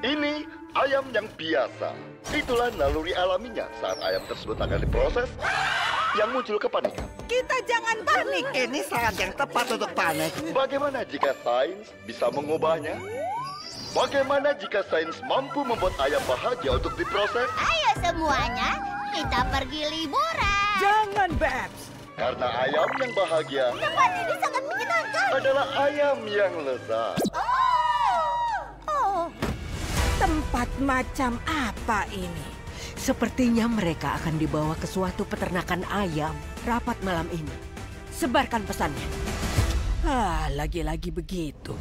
Ini ayam yang biasa. Itulah naluri alaminya saat ayam tersebut akan diproses yang muncul kepanikan. Kita jangan panik. Ini saat yang tepat untuk panik. Bagaimana jika sains bisa mengubahnya? Bagaimana jika sains mampu membuat ayam bahagia untuk diproses? Ayo semuanya, kita pergi liburan. Jangan, Babs. Karena ayam yang bahagia Tempat ini sangat menyenangkan. adalah ayam yang lezat. Oh, macam apa ini? Sepertinya mereka akan dibawa ke suatu peternakan ayam rapat malam ini. Sebarkan pesannya. Ah, lagi-lagi begitu.